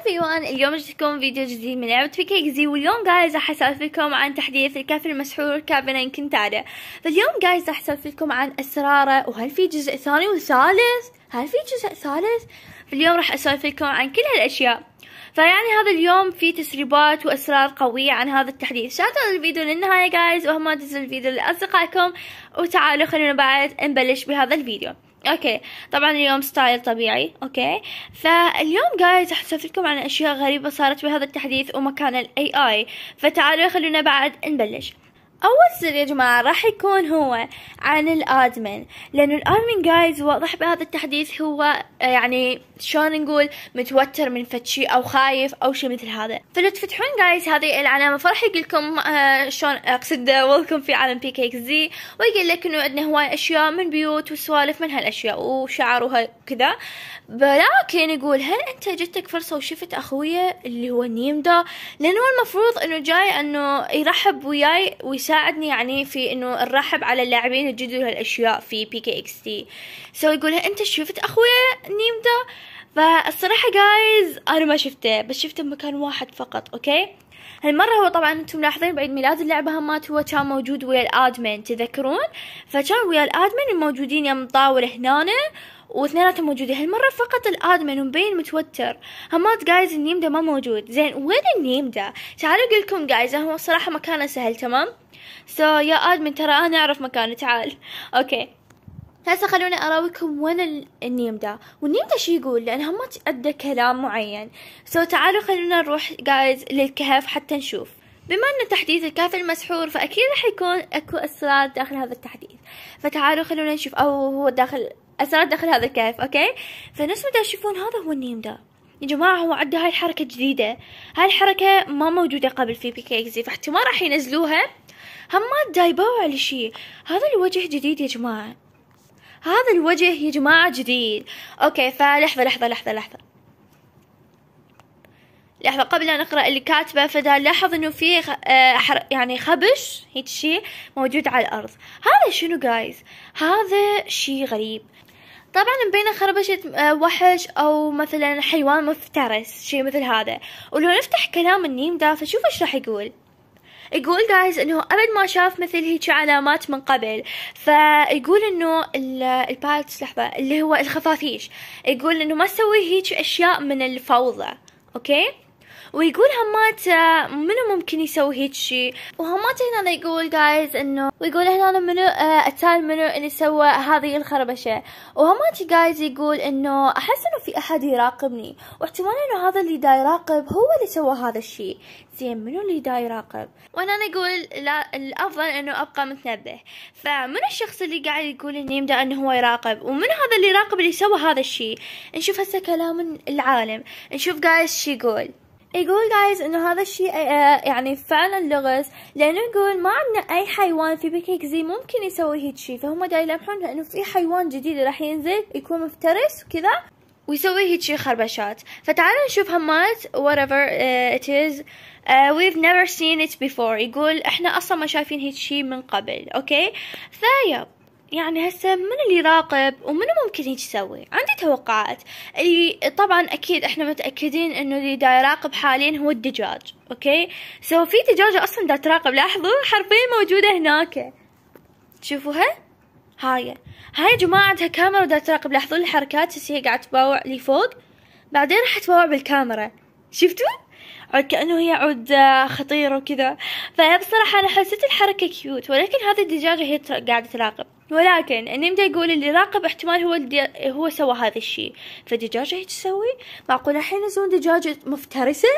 everyone. اليوم جبتكم فيديو جديد من لعبة في كيك زي واليوم جايز راح اسولف لكم عن تحديث الكهف المسحور كابينين كنتادا. فاليوم جايز راح اسولف لكم عن أسراره. وهل في جزء ثاني وثالث؟ هل في جزء ثالث؟ فاليوم راح اسولف لكم عن كل هالأشياء. فيعني هذا اليوم في تسريبات وأسرار قوية عن هذا التحديث. شاهدوا الفيديو للنهاية جايز وهم تنزل الفيديو لأصدقائكم. وتعالوا خلينا بعد نبلش بهذا الفيديو. Okay. طبعا اليوم style طبيعي. Okay. فاليوم guys أسولف لكم عن أشياء غريبة صارت بهذا التحديث ومكان الاي اي فتعالوا خلونا بعد نبلش. أول سر يا جماعة راح يكون هو عن ال admin لأنه ال admin guys واضح بهذا التحديث هو يعني شلون نقول متوتر من فد شيء أو خايف أو شيء مثل هذا. فلو تفتحون guys هذه العلامة فراح يقول لكم آه شلون أقصد welcome في عالم PK XD ويقول لك إنه عندنا هواي أشياء من بيوت وسوالف من هالأشياء وشعر وكذا ولكن يقول هل أنت جتك فرصة وشفت أخويا اللي هو نيمدا؟ لأنه المفروض إنه جاي إنه يرحب وياي ويساعدني يعني في إنه نرحب على اللاعبين الجدد وهالاشياء في PK XD so يقول هل أنت شفت أخويا نيمدا؟ فالصراحة guys أنا ما شفته بس شفته بمكان واحد فقط okay هالمرة هو طبعا أنتم ملاحظين بعيد ميلاد اللعبة همات هو كان موجود ويا ال admin تذكرون؟ فكان ويا ال admin موجودين يم طاولة هنا واثنيناتهم موجودين. هالمرة فقط ال admin ومبين متوتر. همات guys النيمدا ما موجود. زين وين النيمدا تعالوا أقول لكم guys هو الصراحة مكانه سهل تمام؟ so يا admin ترى أنا أعرف مكانه تعال. okay هسه خلوني أراويكم وين النيمدا والنيمدا شو يقول؟ لأن هم عنده كلام معين. so تعالوا خلونا نروح guys للكهف حتى نشوف. بما انه تحديث الكهف المسحور فأكيد راح يكون أكو أسرار داخل هذا التحديث. فتعالوا خلونا نشوف. أو هو داخل أسرار داخل هذا الكهف okay؟ فنفس ما تشوفون هذا هو النيمدا يا جماعة هو عنده هاي الحركة جديدة. هاي الحركة ما موجودة قبل في PK XD فاحتمال راح ينزلوها. هم ما دايبوا على شيء. هذا الوجه جديد يا جماعة. هذا الوجه يا جماعة جديد. okay فلحظة لحظة لحظة لحظة. لحظة قبل أن أقرأ اللي كاتبة فدا لاحظ إنه في يعني خبش هيك شيء موجود على الأرض. هذا شنو guys هذا شيء غريب. طبعا مبينه خربشة وحش أو مثلا حيوان مفترس شيء مثل هذا. ولو نفتح كلام النيم ده فشوف إيش راح يقول. يقول guys إنه أبد ما شاف مثل هيك علامات من قبل. فيقول إنه ال bats لحظة اللي هو الخفافيش. يقول إنه ما تسوي هيك أشياء من الفوضى okay؟ ويقول همات منو ممكن يسوي هيك شيء وهمات هنا يقول guys إنه ويقول هنا منو أتال منو اللي سوى هذه الخربشة. وهمات guys يقول إنه أحس إنه في أحد يراقبني واحتمال إنه هذا اللي دا يراقب هو اللي سوى هذا الشيء زين منو اللي دا يراقب؟ وأنا أقول لا الأفضل إنه أبقى متنبه. فمن الشخص اللي قاعد يقول النيم ده إنه هو يراقب؟ ومن هذا اللي يراقب اللي سوى هذا الشيء نشوف هسه كلام العالم. نشوف جايز شي يقول. يقول جايز إنه هذا الشيء يعني فعلا لغز لأنه يقول ما عندنا أي حيوان في بيكيك زي ممكن يسوي هيك شيء فهم دا يلمحون انه في حيوان جديد راح ينزل يكون مفترس وكذا ويسوي هيك شيء خربشات. فتعالوا نشوف همات whatever uh, it is. uh, we've never seen it before. يقول إحنا أصلا ما شايفين هيك شيء من قبل okay فيب. يعني هسه من اللي يراقب ومنو ممكن هيك يسوي؟ عندي توقعات. اللي طبعا أكيد إحنا متأكدين إنه اللي دا يراقب حاليا هو الدجاج okay؟ so في دجاجة أصلا دا تراقب. لاحظوا حرفيا موجودة هناك. تشوفوها هاي. هاي يا جماعة عندها كاميرا دا تراقب. لاحظوا الحركات. هسه هي قاعدة تباوع لي فوق. بعدين راح تباوع بالكاميرا. شفتوا؟ كأنه هي عود خطير وكذا. فبصراحة أنا حسيت الحركة cute ولكن هذه الدجاجة هي قاعدة تراقب. ولكن النمدة يقول اللي راقب احتمال هو الدي... هو سوى هذا الشيء. فدجاجة هيك تسوي؟ معقول الحين ينزلون دجاجة مفترسة؟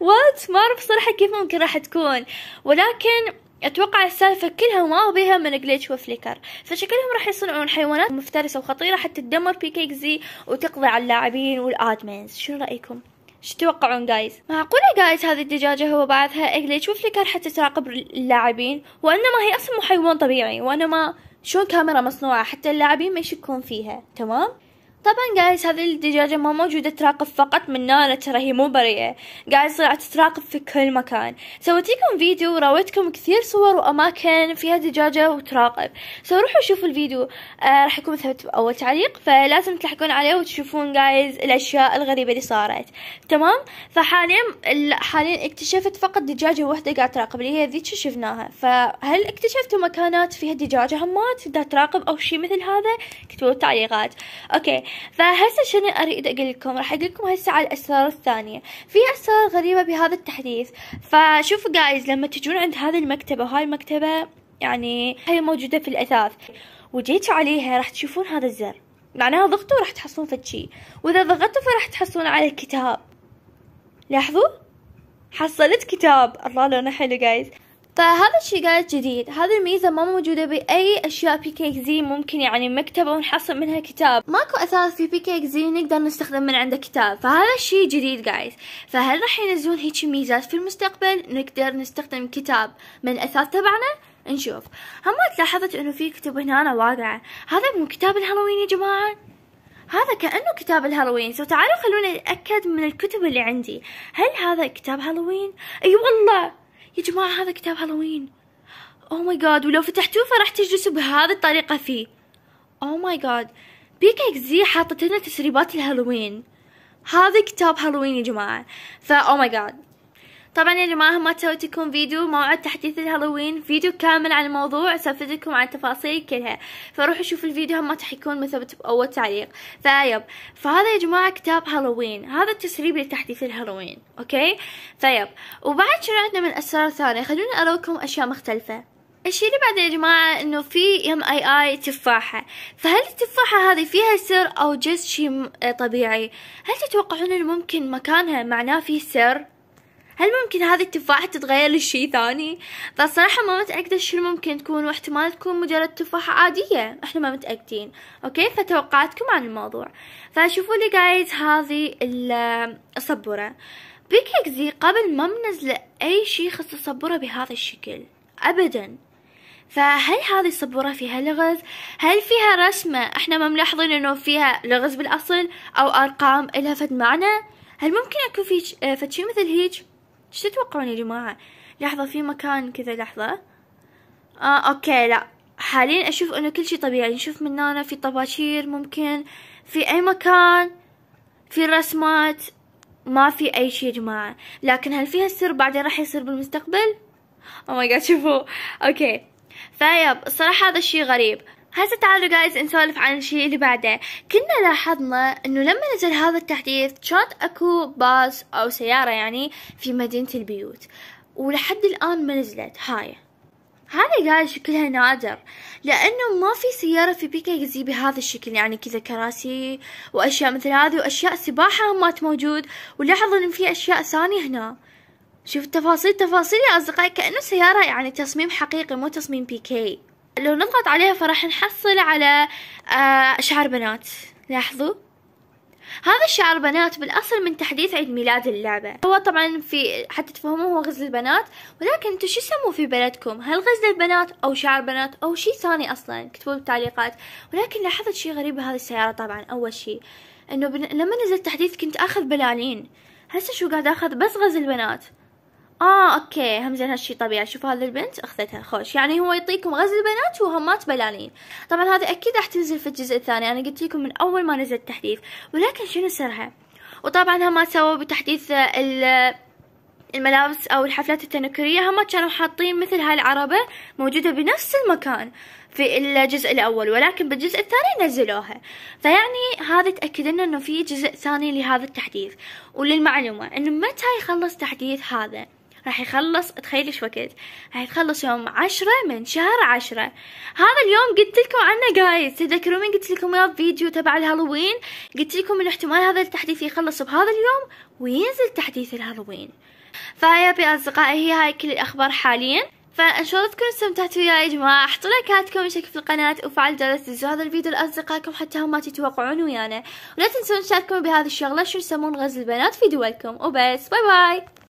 what ما أعرف صراحة كيف ممكن راح تكون. ولكن أتوقع السالفة كلها ما بيها من Glitch و Flicker فشكلهم راح يصنعون حيوانات مفترسة وخطيرة حتى تدمر PK XD وتقضي على اللاعبين وال admins شنو رأيكم؟ شو تتوقعون guys؟ معقولة guys هذه الدجاجة هو بعدها Glitch و Flicker حتى تراقب اللاعبين؟ وأنما هي أصلا مو حيوان طبيعي وأنما شلون كاميرا مصنوعة حتى اللاعبين ما يشكون فيها تمام؟ طبعا guys هذه الدجاجة ما موجودة تراقب فقط من هنانا ترى هي مو بريئة. guys طلعت تراقب في كل مكان. سويت لكم فيديو وراويتكم كثير صور وأماكن فيها دجاجة وتراقب. so روحوا شوفوا الفيديو. آه راح يكون مثبت أول تعليق فلازم تلحقون عليه وتشوفون guys الأشياء الغريبة اللي صارت. تمام؟ فحاليا حاليا اكتشفت فقط دجاجة واحدة قاعد تراقب اللي هي ذيك شفناها. فهل اكتشفتوا مكانات فيها دجاجة؟ همات قاعد تراقب أو شيء مثل هذا؟ كتبوا التعليقات okay فهسه شنو أريد أقول لكم راح أقول لكم هسه على الأسرار الثانية. في أسرار غريبة بهذا التحديث. فشوفوا guys لما تجون عند هذه المكتبة وهاي المكتبة يعني هي موجودة في الأثاث وجيتوا عليها راح تشوفون هذا الزر. معناها ضغطوا راح تحصلون فد شي. وإذا ضغطتوا فراح تحصلون على الكتاب. لاحظوا؟ حصلت كتاب. الله لونه حلو guys فهذا الشيء قاعد جديد. هذه الميزة ما موجودة بأي أشياء PK XD ممكن يعني مكتبة ونحصل منها كتاب. ماكو أثاث في PK XD نقدر نستخدم من عنده كتاب. فهذا الشيء جديد guys فهل راح ينزلون هيك ميزات في المستقبل؟ نقدر نستخدم كتاب من الأثاث تبعنا؟ نشوف. هم لاحظت إنه في كتب هنا واقعة. هذا مو كتاب الهالوين يا جماعة؟ هذا كأنه كتاب الهالوين. so تعالوا خلونا نتأكد من الكتب اللي عندي. هل هذا كتاب هالوين؟ أي أيوة والله! يا جماعة هذا كتاب هالوين. oh my god ولو فتحتوه فراح تجلسوا بهذه الطريقة فيه. oh my god PK XD حاطت لنا تسريبات الهالوين. هذا كتاب هالوين يا جماعة. oh my god طبعا يا جماعة ما سويت لكم فيديو موعد تحديث الهالوين فيديو كامل عن الموضوع سويت لكم عن التفاصيل كلها. فروحوا شوفوا الفيديو هم حيكون مثبت بأول تعليق. فيب فهذا يا جماعة كتاب هالوين. هذا التسريب لتحديث الهالوين okay؟ فيب وبعد شنو عندنا من أسرار ثانية؟ خلوني اروكم أشياء مختلفة. الشيء اللي بعده يا جماعة إنه في ام اي اي تفاحة. فهل التفاحة هذه فيها سر أو just شيء طبيعي؟ هل تتوقعون إنه ممكن مكانها معناه فيه سر؟ هل ممكن هذه التفاحة تتغير لشي ثاني؟ فالصراحة ما متأكدة شنو ممكن تكون واحتمال تكون مجرد تفاحة عادية إحنا ما متأكدين أوكي فتوقعاتكم عن الموضوع فشوفوا لي جايز هذه الصبورة بيكيكزي قبل ما منزل أي شي يخص الصبورة بهذا الشكل ابدا فهل هذه الصبورة فيها لغز؟ هل فيها رسمة إحنا ما ملاحظين إنه فيها لغز بالأصل أو أرقام إلها فد معنى؟ هل ممكن يكون في فد شي مثل هيج؟ إيش تتوقعون يا جماعة؟ لحظة في مكان كذا لحظة. آه أوكي لا. حاليا أشوف إنه كل شي طبيعي. نشوف من هنا في طباشير ممكن في أي مكان في رسمات. ما في أي شي يا جماعة. لكن هل فيها السر بعدين راح يصير بالمستقبل؟ oh my god شوفوا. okay. فيب الصراحة هذا الشي غريب. هسه تعالوا guys نسولف عن الشيء اللي بعده. كنا لاحظنا إنه لما نزل هذا التحديث كانت أكو باص أو سيارة يعني في مدينة البيوت ولحد الآن ما نزلت. هاي. هذا قاعد شكلها نادر لأنه ما في سيارة في PK XD بهذا الشكل يعني كذا كراسي وأشياء مثل هذه وأشياء سباحة مات موجود ولاحظوا ان في أشياء ثانية هنا. شوف التفاصيل تفاصيل يا أصدقائي كأنه سيارة يعني تصميم حقيقي مو تصميم بيكي. لو نضغط عليها فراح نحصل على آه شعر بنات. لاحظوا؟ هذا الشعر بنات بالأصل من تحديث عيد ميلاد اللعبة. هو طبعا في حتى تفهموا هو غزل البنات. ولكن انتو شو يسموه في بلدكم؟ هل غزل البنات أو شعر بنات أو شيء ثاني أصلا؟ اكتبوا بالتعليقات. ولكن لاحظت شيء غريب بهذه السيارة طبعا أول شيء إنه بن... لما نزل التحديث كنت آخذ بلالين. هسه شو قاعد آخذ؟ بس غزل بنات آه أوكي هم زين هالشي طبيعي. شوف هذه البنت أخذتها خوش. يعني هو يعطيكم غزل بنات وهمات بلالين. طبعا هذه أكيد راح تنزل في الجزء الثاني. أنا قلت لكم من أول ما نزل التحديث. ولكن شنو سرها؟ وطبعا هم سووا بتحديث الملابس أو الحفلات التنكرية. هم كانوا حاطين مثل هاي العربة موجودة بنفس المكان في الجزء الأول ولكن بالجزء الثاني نزلوها. فيعني هذا تأكد لنا إنه في جزء ثاني لهذا التحديث. وللمعلومة إنه متى يخلص تحديث هذا؟ راح يخلص تخيل إيش وقت؟ راح يخلص يوم عشرة من شهر عشرة. هذا اليوم قلت لكم عنه جايز تذكرون قلت لكم يا فيديو تبع الهالوين. قلت لكم انه احتمال هذا التحديث يخلص بهذا اليوم وينزل تحديث الهالوين. فيا أصدقائي هي هاي كل الأخبار حاليا. فإن شاء الله تكونوا استمتعتوا وياي يا جماعة. احطوا لايكاتكم واشتركوا في القناة. وفعل جرس تنزلوا هذا الفيديو لأصدقائكم حتى هم ما تتوقعون ويانا. ولا تنسون تشاركون بهذه الشغلة شو يسمون غزل البنات في دولكم. وبس bye bye.